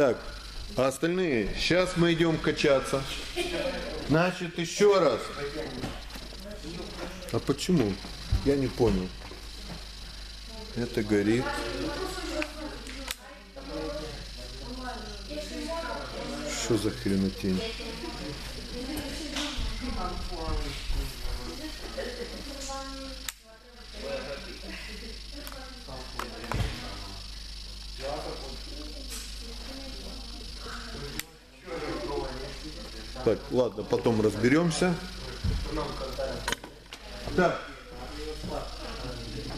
Так, а остальные, сейчас мы идем качаться. Значит, еще раз. А почему? Я не понял. Это горит. Что за хренотень? Так, ладно, потом разберемся. Так.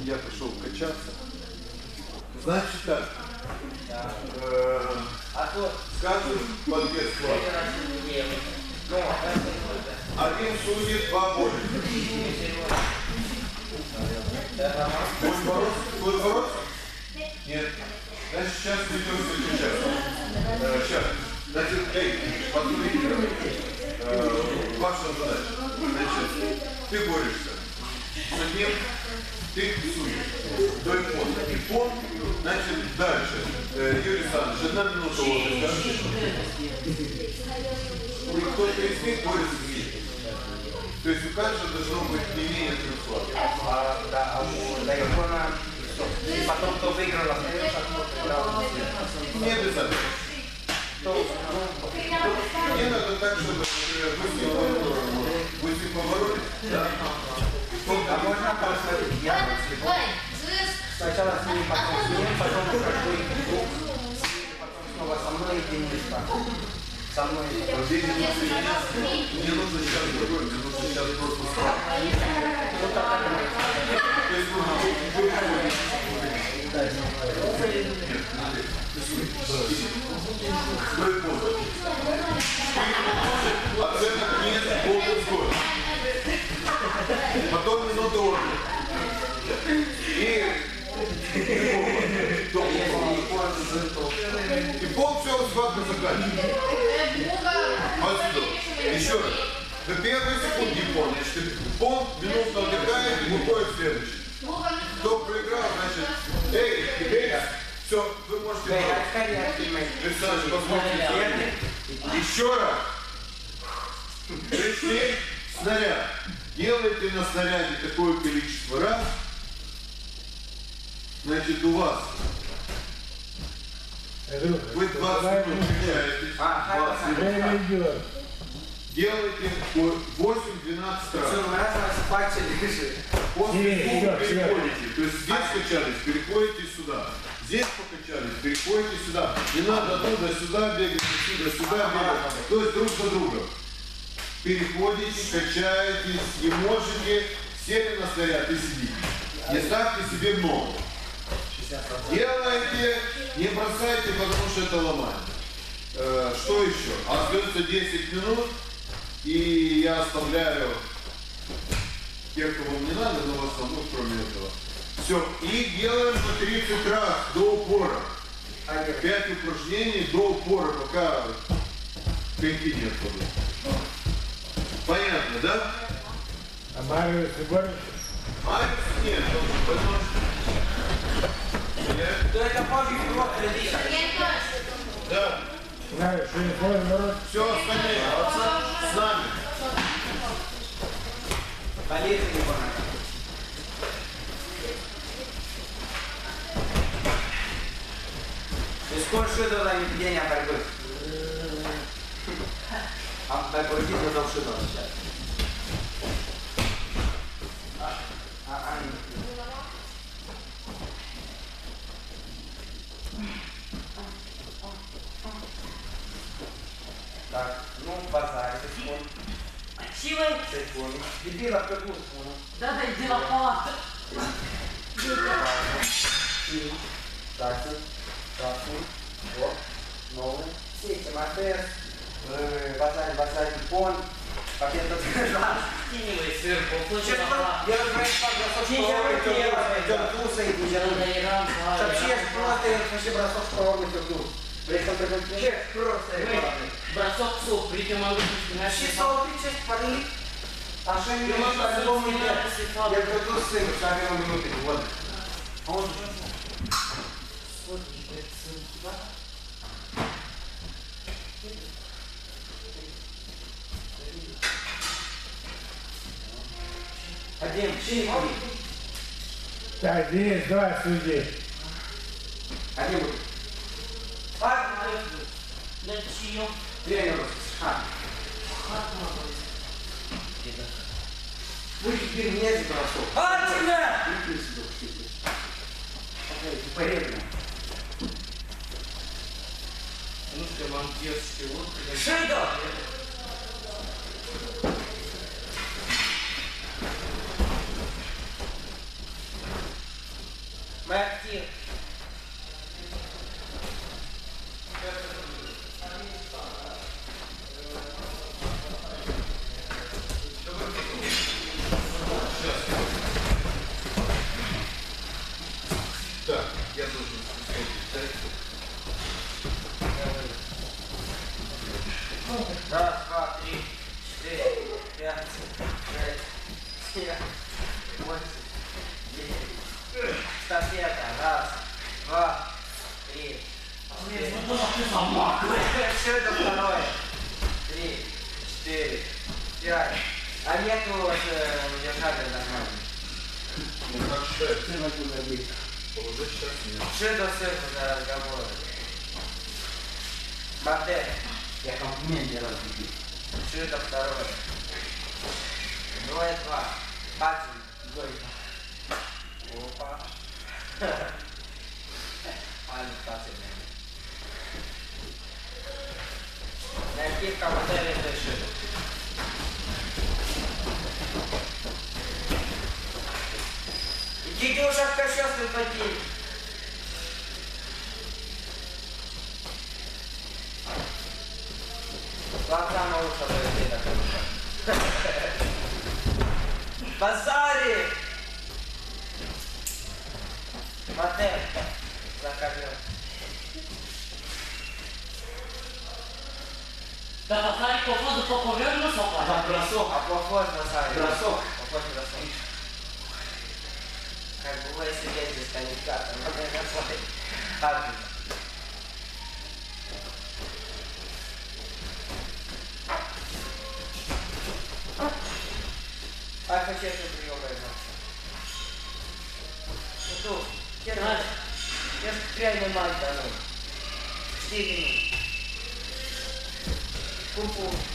Я пришел качаться. Значит так. Э, Скажем подвес Один судит, два борет. Будешь бороться? Будешь бороться? Нет. Значит, сейчас придется качаться. Э, Сейчас. Значит, эй, посмотрите. Э, Ваша задача. Значит, ты борешься с одним, ты судишь. До икона. Икон, значит, дальше. Э, Юрий Александрович, одна минута отдыха. И кто-то из них борется с ним. То есть у каждого должно быть не менее трех слов. А, да, а у? И потом, кто выиграл, остается, а кто проиграл. Не обязательно. Не надо так, чтобы например, вы с ним поборолись. Вы с ним поборолись? Да. А можно посмотреть? Я сначала с ним, потом с ним, потом какой друг, с ним, потом снова со мной и Денис так. Со мной. Вот здесь не нужно сейчас- Мне нужно сейчас другое, мне нужно сейчас просто справа. То есть нужно вы Входите. Оценок нет, полный сгод. Потом отдыха. И и пол все схватка заканчивается. Отсюда. Еще раз. До первой секунды пол. Значит, пол минутно отдыхает и выходит следующий. Кто проиграл, значит, эй, теперь все, вы можете Александр. Еще раз. Пришли снаряд. Делайте на снаряде такое количество раз. Значит, у вас вы 20 минут качаетесь. А, 20 минут. Делайте по 8-12 раз. Все, раз, раз, пальцы лежит. После двух переходите. То есть здесь качались, переходите сюда. Здесь покачались, переходите сюда. Не надо оттуда сюда бегать, отсюда сюда бегать. То есть друг за другом. Переходите, качаетесь и можете сели на снаряд и сидите. Не ставьте себе много. Делайте, не бросайте, потому что это ломает. Э, что еще? Остается 10 минут, и я оставляю тех, кого не надо, но в основном кроме этого. Все, и делаем по 30 раз до упора. 5 упражнений до упора, пока коньки не отпадут. Понятно, да? А Мариус и Борис? Алекс нет, потому что... Я- Да это паузы вот традиция. Да, Знаешь, что не понял, народ? все остальные, вот с- нами. Полезно не. Что это за ведение борьбы? А борьбы потом там сейчас? Так, ну, базар, секунд. Чего? Секунд. Дебила, как ну. Да дай дела палата. Так, так, вот, новый. Сети, Матес, базар, базар, пон, пакет. Кинивай сверху, Че хочешь папа? я по бросок тертуса и гуджеру. Вообще, просто я вообще бросок школы тертус. При этом Че, просто я. Бросок псов, прийти могу начинать. Часов ты часть пари. А что не можешь по-любому нет? Я тертус сын, шагал минуты, вот. Он Чей будет? Так, Денис, давай суди. Один будет. А, Для чего? тренер. А, вы теперь мне за бросок. А, тебя! Порядно. Ну что, вам девушки, вот. Шида! Мартин. Так, я должен сказать. Раз, два, три, четыре, пять, шесть, семь, восемь, девять. Стафета. Раз, два, три, четыре. Ну, сама. Все это второе. Три, четыре, пять. А нету вот, э, держателя нормально. Ну, как считаете? Положить сейчас нет. Что это все за разговоры? Модель. Я комплимент делаю. Что это второе? Двое два. Патин. Опа. Палец патин. Найти в комментариях решили. Идите уже в кощунстве такие. Глаза лучше будет это Базари! Модель. Заказывай. Да, Васарик, походу, поповерну сопла. Там бросок. А похож на Сари. Бросок. Похож на бросок. Как бы вы сидеть здесь каникатор. Надо назвать. Арбитр. А хочу еще прием Ну, первый. Я реально мать даю. Четыре минуты. Купу. Нет. for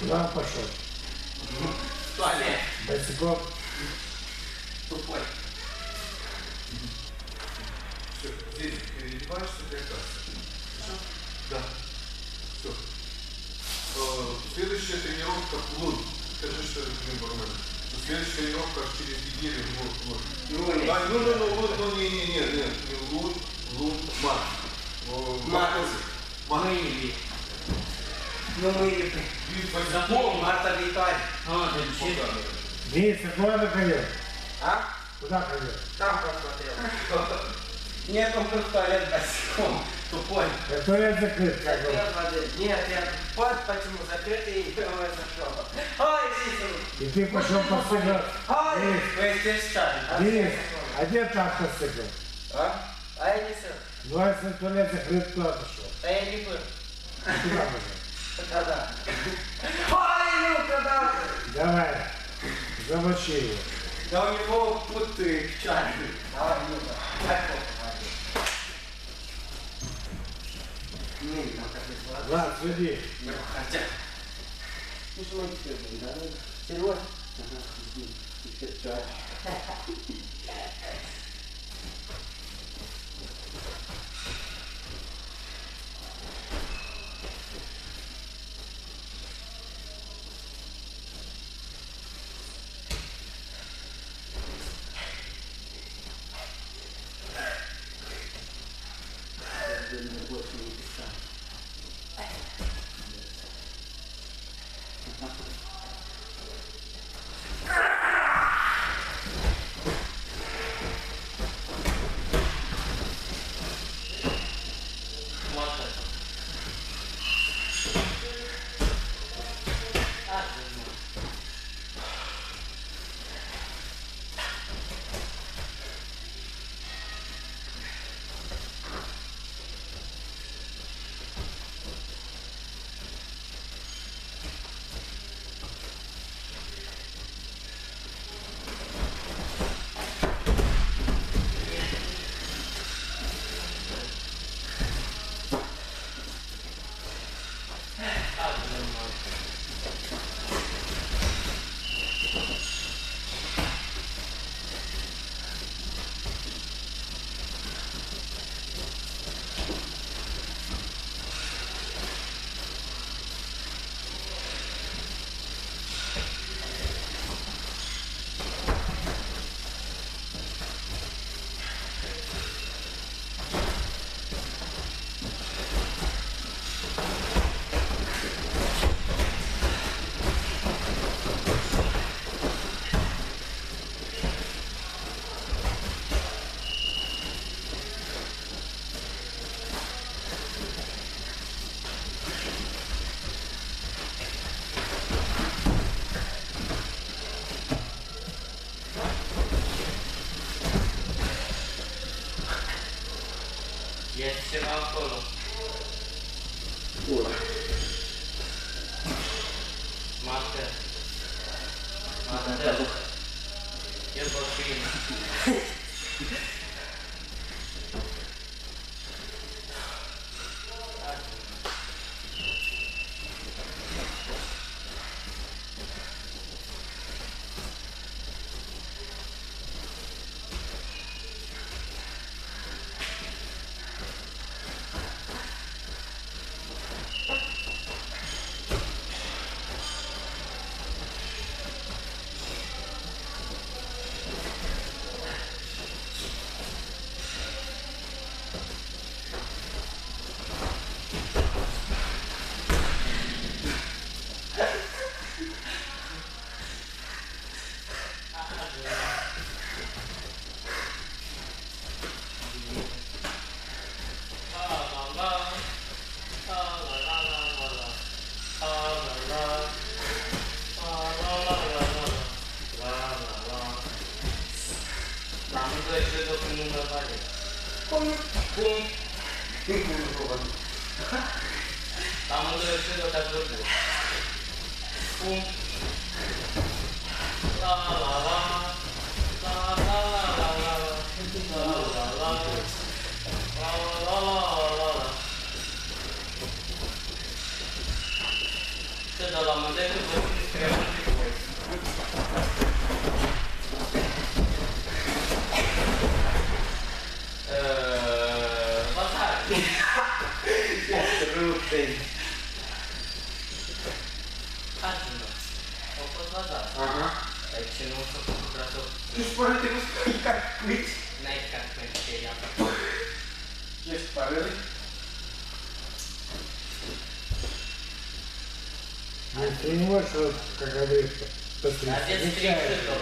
Куда он пошел? Туалет. Босиком. Тупой. Все, здесь переодеваешься. Хорошо? Да. Все. Следующая тренировка лун. Скажи, что это Гринбурмен. Следующая тренировка через неделю в лун. Ну, нет. А, ну, ну, ну, лун, ну, не, не, не, не, не лун, лун, мат. О, Мат. Мат. Мы или. Ну Битва Запомни. Марта Виталь. А, да, честно. Денис, а куда ты ходил? А? Куда ходил? Там посмотрел. Нет, он в туалет босиком. Тупой. Туалет закрыт. Нет, я вот почему закрытый и первый зашел. Ой. И ты пошел подстегать. Ой, вы здесь стали. Денис, а где там подстегал? А? А я не сын. Ну, а если туалет закрыт, куда пошел? Да я не был. Куда пошел? Да-да. Ой, ну когда Давай, замочи его. Да у него путы в чане. Давай, ну Дай фото. Не, там как не Ладно,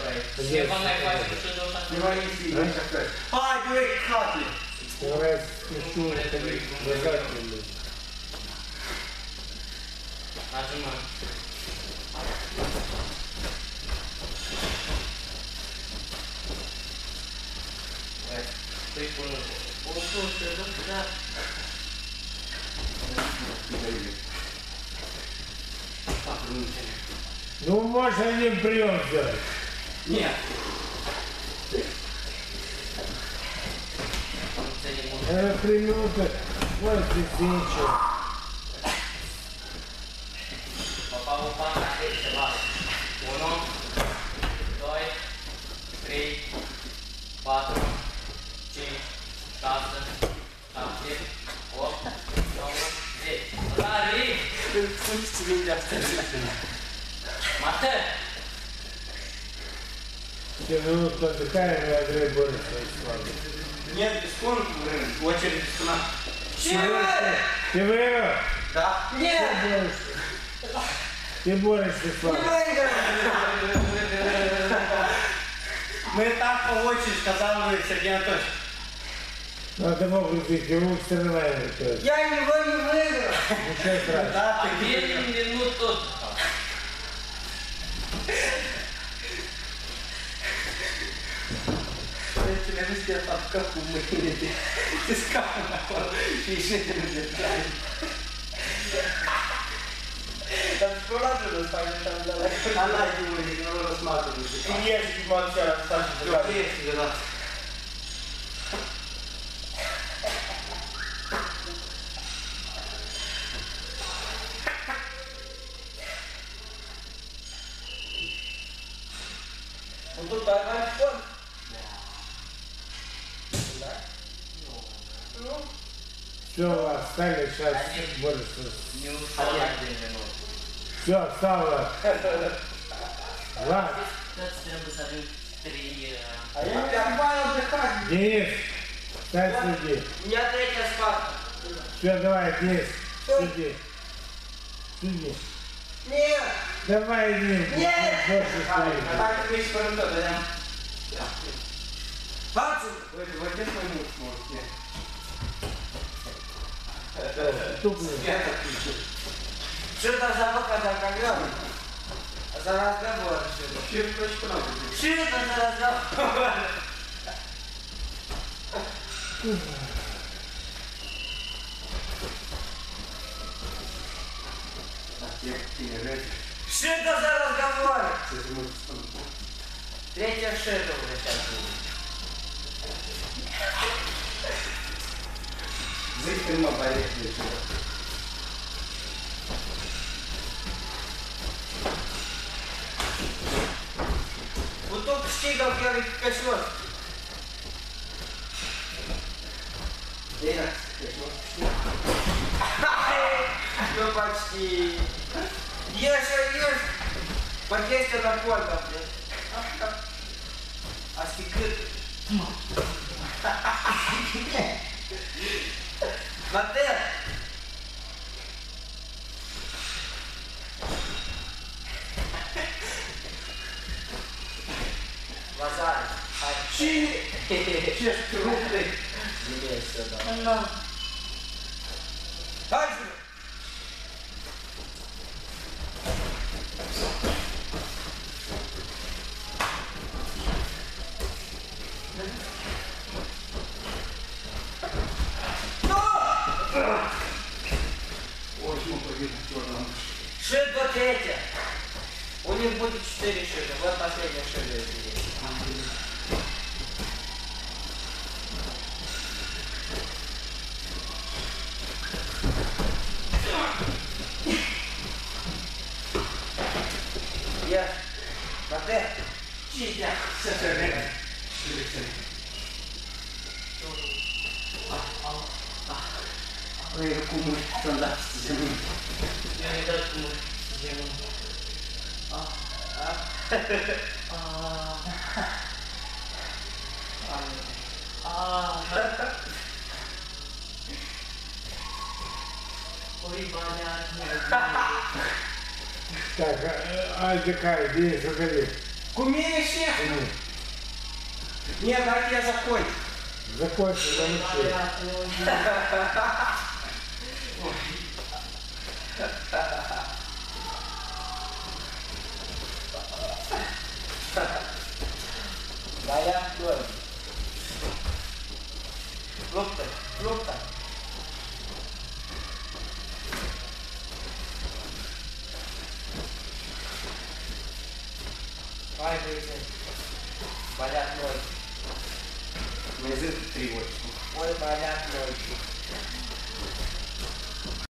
Yes. А, дивись, хати. Зараз хочу тобі вязати. Нажимай. Ти понял. Послушай, ну куда? Ну, можно не прием взять. Yeah. Era prenotă. Bă, ce sincer. Papa, opa, hai să las. 1, 2, 3, 4, 5, 6, 7, 8, 9, 10. Lari! Când fugi ți minte asta? Mată! Все минут отдыхаем и Андрей боремся с вами. Нет, бескон, очередь бескона. Чего? Ты выиграл? Да. Нет. Ты борешься с вами. Мы так по очереди, сказал бы Сергей Анатольевич. Надо мог убить, его все равно не Я его не выиграл. Ничего страшного. Да, ты 2 минуты. Минуту. Я тебя везде там капу мы Ты с капу решительно держали. Там школа же достанет там давай. Она его не рассматривает. И я же молчал, Саша, да. Ну тут давай фон. Все, встали, сейчас борешься. Не ушел один минут. Все, три. е, А я давай отдыхать. Денис, встань, сиди. У меня третья спарта. Все, давай, Денис, сиди. Сиди. Нет! Давай, Денис. Нет! Больше стоит. Так, ты видишь, что это, да? Пацан! Вы вот здесь мой муж можете. Тупо. Я так пишу. Что это за пока за ковер? За разговор. Что это? Что это за разговор? Что это за разговор? Третья уже сейчас будет. Vezi că nu mă parezi de ce. Cu tot știi la clarificațion. Era, că nu știu. Eu faci... Ia așa, ia. Parcă este la poarta. Лазарь. Чи! Чеш крупный. Не сюда. Дальше! Шит до третья. У них будет четыре шита. Вот последняя шита. Я. Матер. Читя. Все, все время. Ой, руку мы стандарт земли. Я не дать ему зиму. А. А. Ой, понятно. Так, а- отдыхай, Денис, выходи. Кумири всех. Денис, Нет, дайте я закончу. Закончи, замучи. Моя кровь. Фрукты, фрукты. Давай, выйди. Болят ноги. Мы язык тревожим. Ой, болят ноги.